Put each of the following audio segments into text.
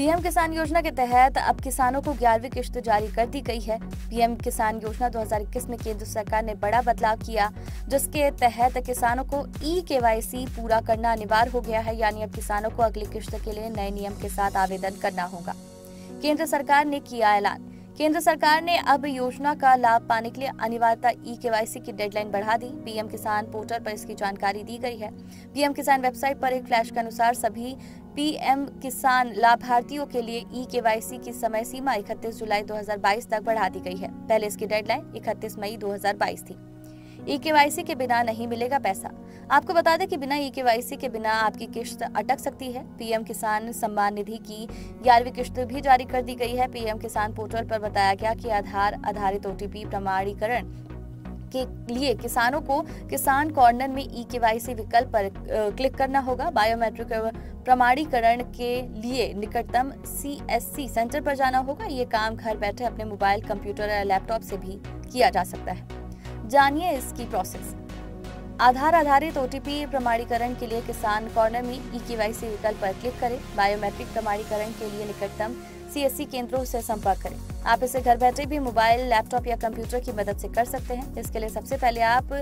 PM किसान योजना के तहत अब किसानों को ग्यारहवीं किश्त जारी कर दी गई है। पीएम किसान योजना 2021 में केंद्र सरकार ने बड़ा बदलाव किया, जिसके तहत किसानों को ई केवाईसी पूरा करना अनिवार्य हो गया है, यानी अब किसानों को अगली किश्त के लिए नए नियम के साथ आवेदन करना होगा। केंद्र सरकार ने किया ऐलान। केंद्र सरकार ने अब योजना का लाभ पाने के लिए अनिवार्यता ई केवाईसी की डेडलाइन बढ़ा दी। पीएम किसान पोर्टल पर इसकी जानकारी दी गई है। पीएम किसान वेबसाइट पर एक फ्लैश के अनुसार सभी पीएम किसान लाभार्थियों के लिए ई केवाईसी की समय सीमा 31 जुलाई 2022 तक बढ़ा दी गई है। पहले इसकी डेडलाइन 31 मई 2022 थी। ई केवाईसी के बिना नहीं मिलेगा पैसा। आपको बता दें कि बिना ई केवाईसी के बिना आपकी किश्त अटक सकती है। पीएम किसान सम्मान निधि की ग्यारहवीं किश्त भी जारी कर दी गई है। पीएम किसान पोर्टल पर बताया गया कि आधार आधारित ओटीपी प्रमाणीकरण के लिए किसानों को किसान कॉर्नर में ई केवाईसी विकल्प पर क्लिक करना होगा। बायोमेट्रिक प्रमाणीकरण के लिए निकटतम सीएससी सेंटर पर जाना होगा। ये काम घर बैठे अपने मोबाइल, कंप्यूटर या लैपटॉप से भी किया जा सकता है। जानिए इसकी प्रोसेस। आधार आधारित ओटीपी प्रमाणीकरण के लिए किसान कॉर्नर में ई केवाईसी विकल्प पर क्लिक करें। बायोमेट्रिक प्रमाणीकरण के लिए निकटतम सीएससी केंद्रों से संपर्क करें। आप इसे घर बैठे भी मोबाइल, लैपटॉप या कंप्यूटर की मदद से कर सकते हैं। इसके लिए सबसे पहले आप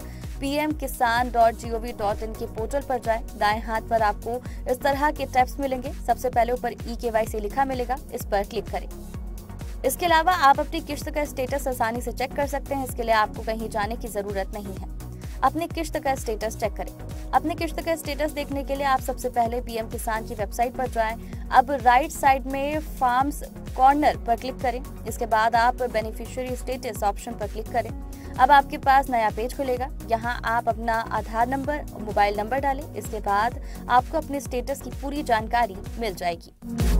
PM Kisan dot G O V dot in के पोर्टल पर जाएँ। दाएँ हाथ पर आपको इस तरह के टैब्स मिलेंगे। सबसे पहले ऊपर ई के वाई सी लिखा मिलेगा। इस पर क्लिक करें। इसके अलावा आप अपनी किश्त का स्टेटस आसानी से चेक कर सकते हैं। इसके लिए आपको कहीं जाने की ज़रूरत नहीं है। अपनी किश्त का स्टेटस चेक करें। अपने किश्त का स्टेटस देखने के लिए आप सबसे पहले पीएम किसान की वेबसाइट पर जाएँ। अब राइट साइड में फार्म्स कॉर्नर पर क्लिक करें। इसके बाद आप बेनिफिशियरी स्टेटस ऑप्शन पर क्लिक करें। अब आपके पास नया पेज खुलेगा। यहाँ आप अपना आधार नंबर मोबाइल नंबर डालें। इसके बाद आपको अपने स्टेटस की पूरी जानकारी मिल जाएगी।